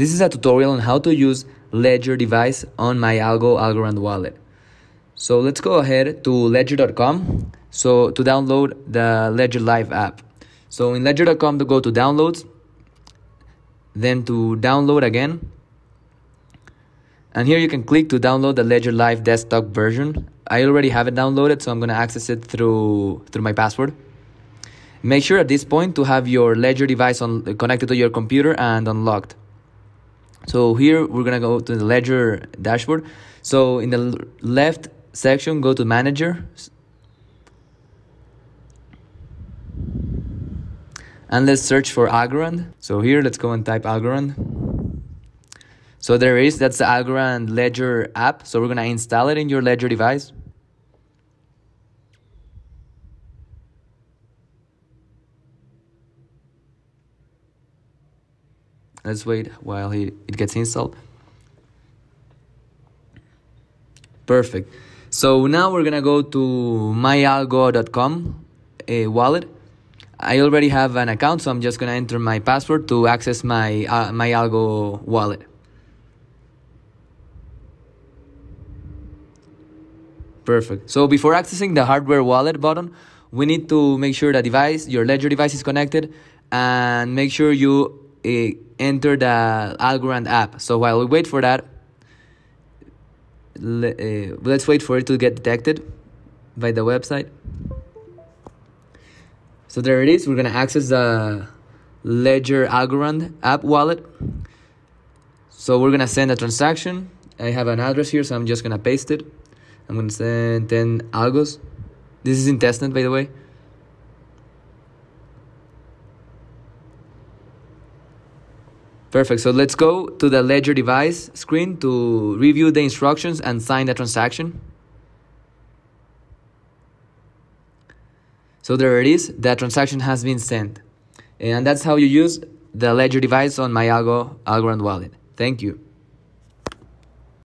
This is a tutorial on how to use Ledger device on my Algo Algorand wallet. So let's go ahead to ledger.com so to download the Ledger Live app. So in ledger.com to go to downloads, then to download again. And here you can click to download the Ledger Live desktop version. I already have it downloaded, so I'm gonna access it through through my password. Make sure at this point to have your Ledger device on, connected to your computer and unlocked. So here we're gonna go to the Ledger dashboard. So in the left section, go to Manager. And let's search for Algorand. So here, let's go and type Algorand. So there is, that's the Algorand Ledger app. So we're gonna install it in your Ledger device. Let's wait while he, it gets installed. Perfect. So now we're gonna go to myalgo.com a wallet. I already have an account, so I'm just gonna enter my password to access my uh, MyAlgo wallet. Perfect. So before accessing the hardware wallet button, we need to make sure the device, your Ledger device is connected and make sure you uh, enter the Algorand app. So while we wait for that, le uh, let's wait for it to get detected by the website. So there it is. We're gonna access the Ledger Algorand app wallet. So we're gonna send a transaction. I have an address here, so I'm just gonna paste it. I'm gonna send 10 algos. This is in testnet, by the way. Perfect. So let's go to the Ledger device screen to review the instructions and sign the transaction. So there it is. The transaction has been sent. And that's how you use the Ledger device on MyAlgo Algorand wallet. Thank you.